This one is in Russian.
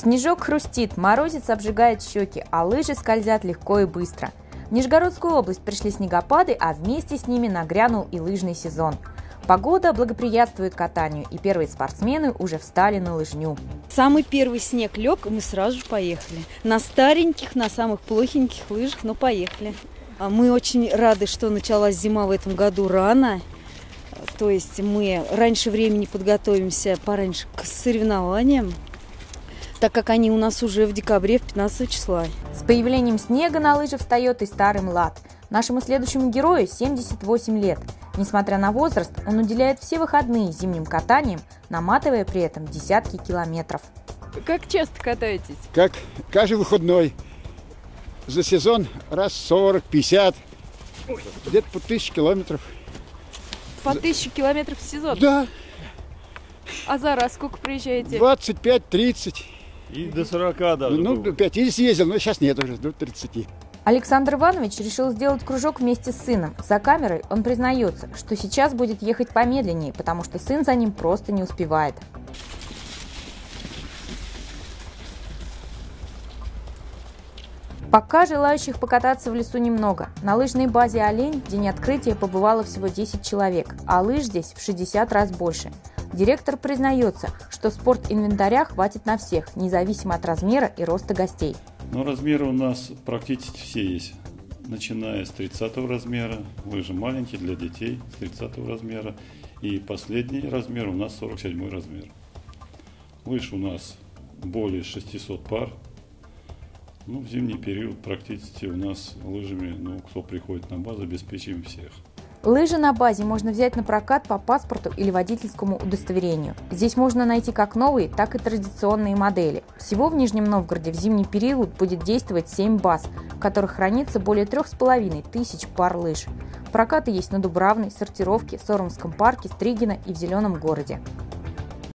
Снежок хрустит, морозец обжигает щеки, а лыжи скользят легко и быстро. В Нижегородскую область пришли снегопады, а вместе с ними нагрянул и лыжный сезон. Погода благоприятствует катанию, и первые спортсмены уже встали на лыжню. Самый первый снег лег, и мы сразу же поехали. На стареньких, на самых плохеньких лыжах, но поехали. А мы очень рады, что началась зима в этом году рано. То есть мы раньше времени подготовимся пораньше к соревнованиям, так как они у нас уже в декабре, в 15 числа. С появлением снега на лыжи встает и старый млад. Нашему следующему герою 78 лет. Несмотря на возраст, он уделяет все выходные зимним катаниям, наматывая при этом десятки километров. Как часто катаетесь? Как каждый выходной. За сезон раз 40-50, где-то по тысяче километров. По тысяче километров в сезон? Да, А за раз сколько приезжаете? 25-30. И до 40 даже. Ну, до 50 ездил, но сейчас нет уже, до 30. Александр Иванович решил сделать кружок вместе с сыном. За камерой он признается, что сейчас будет ехать помедленнее, потому что сын за ним просто не успевает. Пока желающих покататься в лесу немного. На лыжной базе «Олень» в день открытия побывало всего 10 человек, а лыж здесь в 60 раз больше. Директор признается, что спорт-инвентаря хватит на всех, независимо от размера и роста гостей. Но размеры у нас практически все есть. Начиная с 30 размера, лыжи маленькие для детей, с 30 размера. И последний размер у нас 47 размер. Лыж у нас более 600 пар. Ну, в зимний период практически у нас лыжами, ну, кто приходит на базу, обеспечиваем всех. Лыжи на базе можно взять на прокат по паспорту или водительскому удостоверению. Здесь можно найти как новые, так и традиционные модели. Всего в Нижнем Новгороде в зимний период будет действовать 7 баз, в которых хранится более 3,5 тысяч пар лыж. Прокаты есть на Дубравной, Сортировке, Соромском парке, Стригино и в Зеленом городе.